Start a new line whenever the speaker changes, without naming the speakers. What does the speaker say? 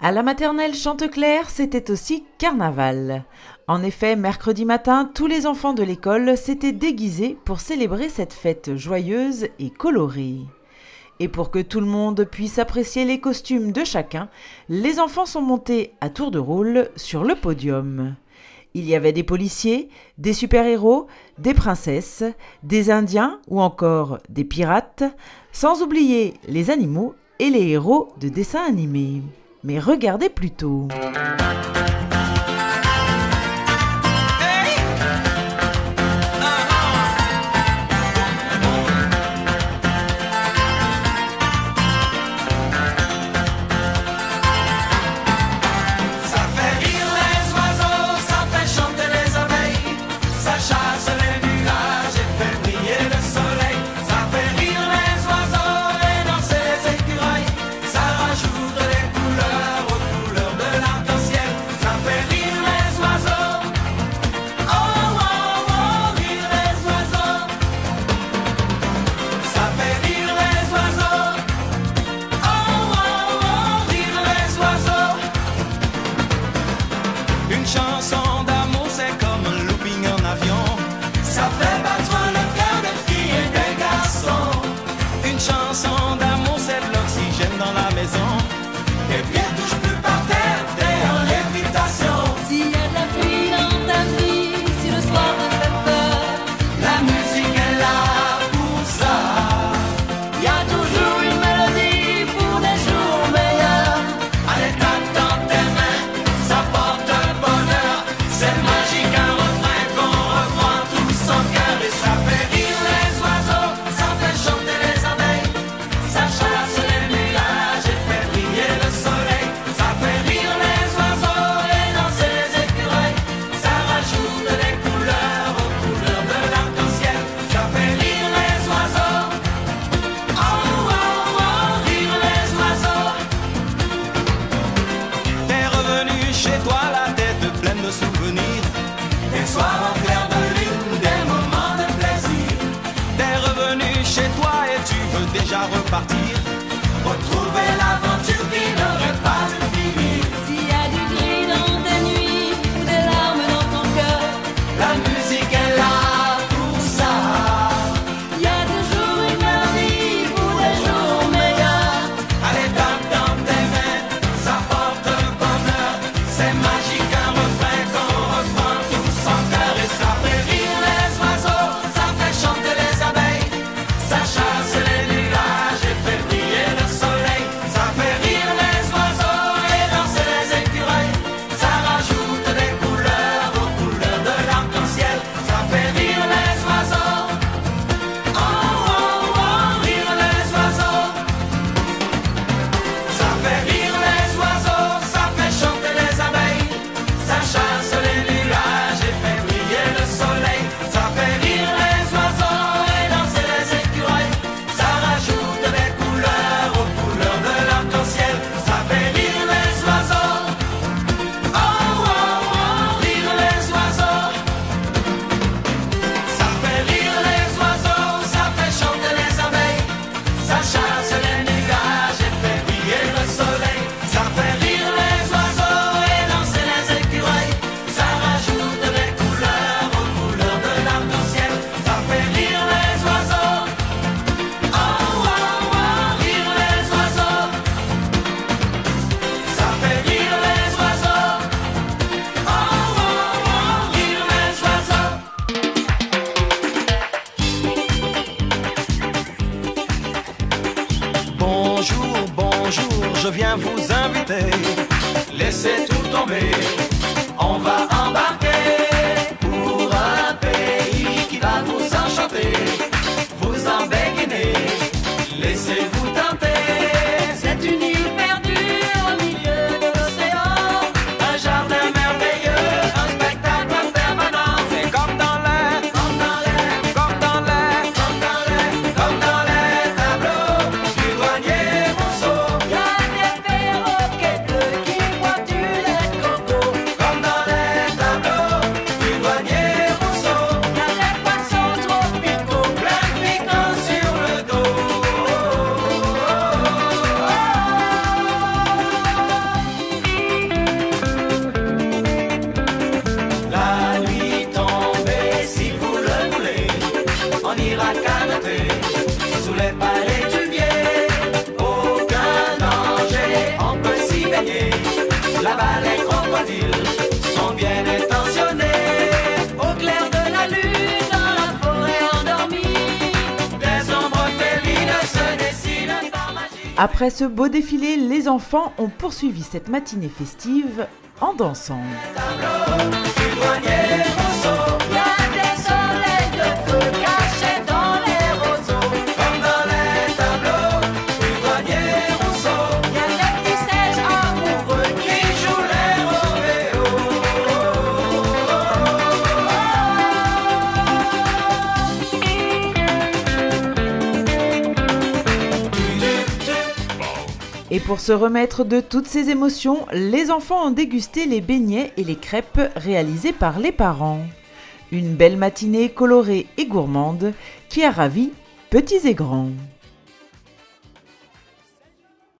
À la maternelle Chanteclair, c'était aussi carnaval. En effet, mercredi matin, tous les enfants de l'école s'étaient déguisés pour célébrer cette fête joyeuse et colorée. Et pour que tout le monde puisse apprécier les costumes de chacun, les enfants sont montés à tour de rôle sur le podium. Il y avait des policiers, des super-héros, des princesses, des indiens ou encore des pirates, sans oublier les animaux et les héros de dessins animés mais regardez plutôt.
T'es revenu chez toi et tu veux déjà repartir. vous inviter. Laissez tout tomber, on va baignés. Là-bas, les crocodiles sont bien intentionnés. Au clair de la lune, dans la forêt endormie, des ombres félines se dessinent par magie.
Après ce beau défilé, les enfants ont poursuivi cette matinée festive en dansant. Et pour se remettre de toutes ces émotions, les enfants ont dégusté les beignets et les crêpes réalisés par les parents. Une belle matinée colorée et gourmande qui a ravi petits et grands.